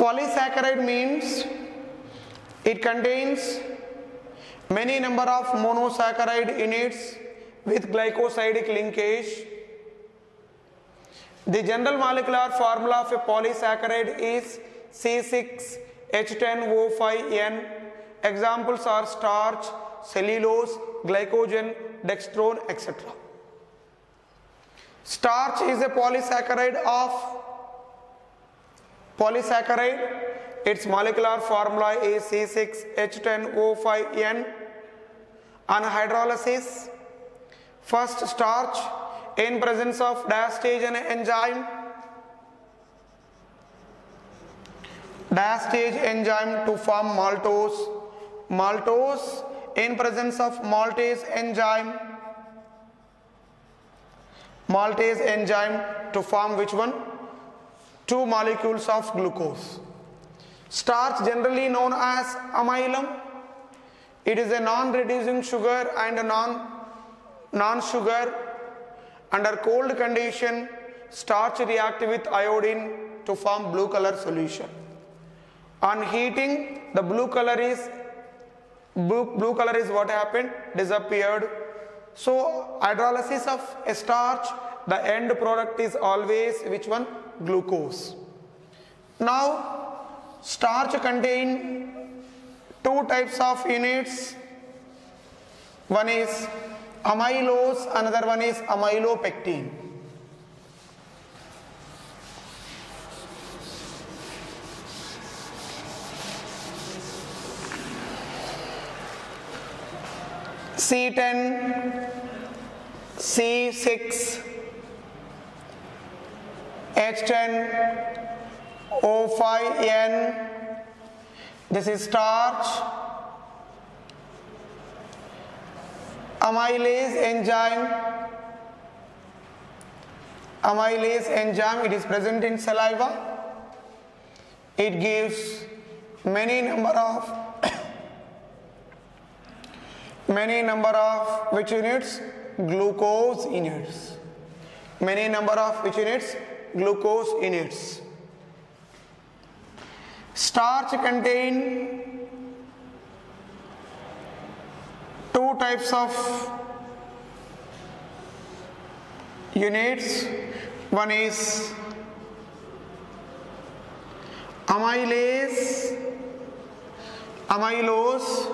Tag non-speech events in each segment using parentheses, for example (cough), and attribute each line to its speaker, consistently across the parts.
Speaker 1: Polysaccharide means it contains many number of monosaccharide units with glycosidic linkage. The general molecular formula of a polysaccharide is C6H10O5N. Examples are starch, cellulose, glycogen, dextrose, etc. Starch is a polysaccharide of polysaccharide. Its molecular formula is C6H10O5N. On hydrolysis, first starch in presence of diastase enzyme diastase enzyme to form maltose maltose in presence of maltase enzyme maltase enzyme to form which one two molecules of glucose. Starch generally known as amylum it is a non reducing sugar and a non non sugar under cold condition starch react with iodine to form blue color solution. On heating the blue color is blue, blue color is what happened? Disappeared. So hydrolysis of a starch the end product is always which one? Glucose. Now starch contain two types of units. One is amylose another one is amylopectin. C10 C6 H10 O5N this is starch. Amylase enzyme. Amylase enzyme it is present in saliva. It gives many number of (coughs) many number of which units? Glucose units. Many number of which units glucose units. Starch contain two types of units. One is amylase amylose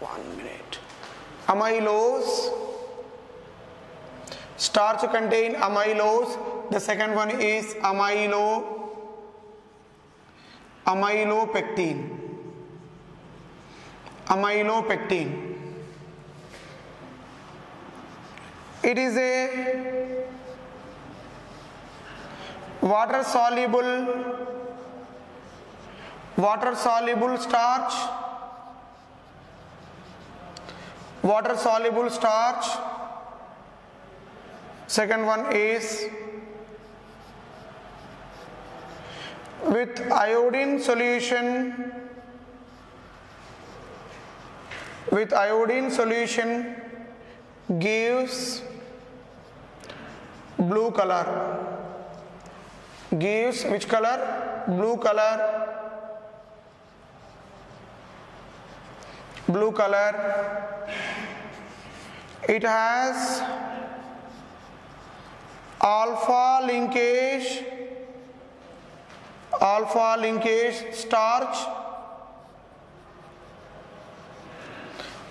Speaker 1: one minute. Amylose. Starch contain amylose the second one is amylo amylopectin amylopectin it is a water soluble water soluble starch water soluble starch second one is with iodine solution with iodine solution gives blue color. Gives which color? Blue color. Blue color. It has alpha linkage alpha linkage starch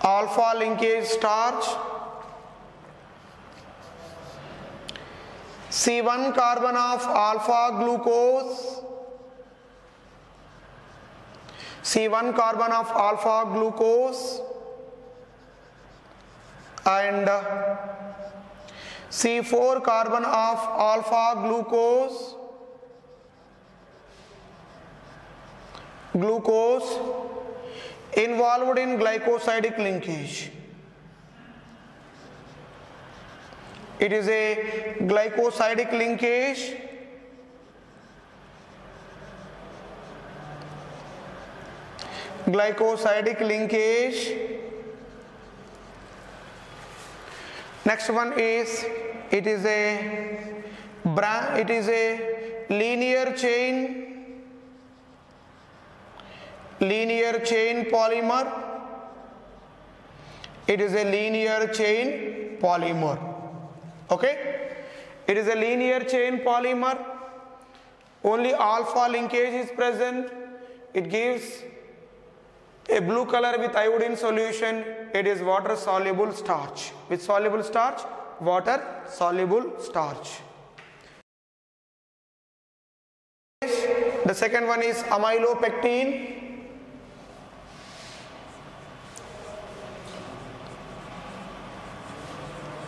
Speaker 1: alpha linkage starch C1 carbon of alpha glucose C1 carbon of alpha glucose and C4 carbon of alpha glucose glucose involved in glycosidic linkage. It is a glycosidic linkage glycosidic linkage. Next one is it is a it is a linear chain linear chain polymer. It is a linear chain polymer. Okay? It is a linear chain polymer. Only alpha linkage is present. It gives a blue color with iodine solution. It is water soluble starch. With soluble starch? Water soluble starch. The second one is amylopectin.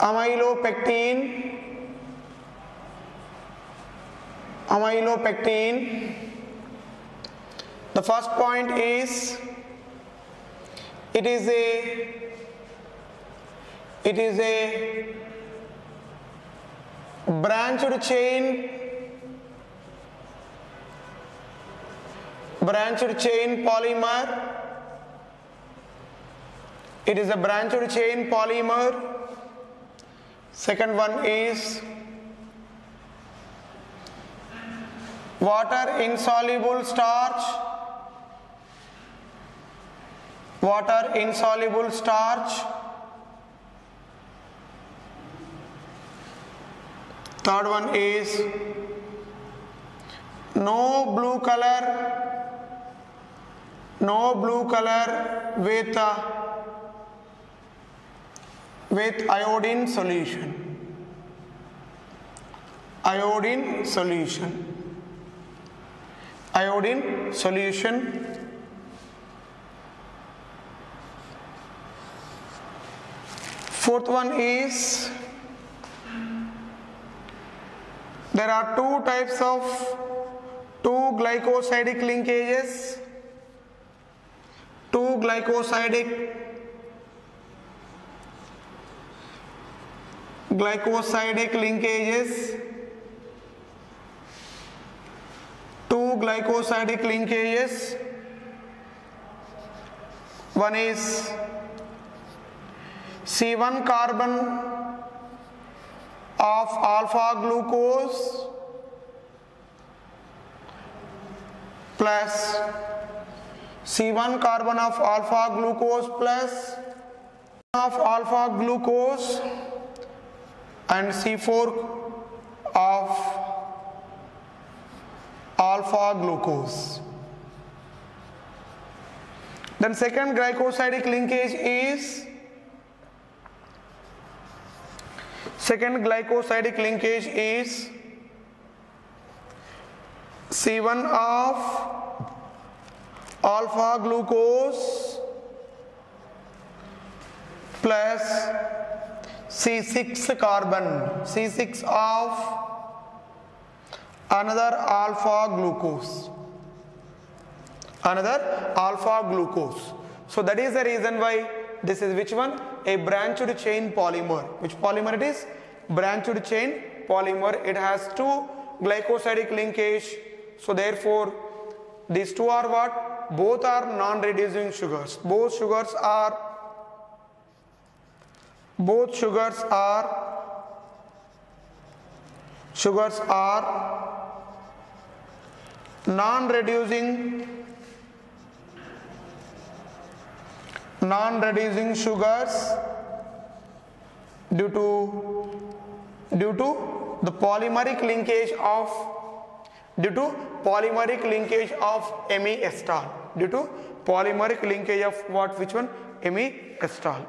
Speaker 1: Amylopectin. Amylopectin. The first point is it is a it is a branched chain branched chain polymer it is a branched chain polymer second one is water insoluble starch. Water insoluble starch. Third one is no blue color no blue color with uh, with iodine solution. Iodine solution. Iodine solution. Fourth one is there are two types of two glycosidic linkages. Two glycosidic glycosidic linkages two glycosidic linkages one is C one carbon of alpha glucose plus C one carbon of alpha glucose plus of alpha glucose and C4 of alpha glucose. Then second glycosidic linkage is second glycosidic linkage is C1 of alpha glucose plus C6 carbon C6 of another alpha glucose. Another alpha glucose. So that is the reason why this is which one? A branched chain polymer. Which polymer it is? Branched chain polymer. It has two glycosidic linkage. So therefore these two are what? Both are non-reducing sugars. Both sugars are both sugars are sugars are non-reducing non-reducing sugars due to due to the polymeric linkage of due to polymeric linkage of amiestal due to polymeric linkage of what? Which one? Amiestal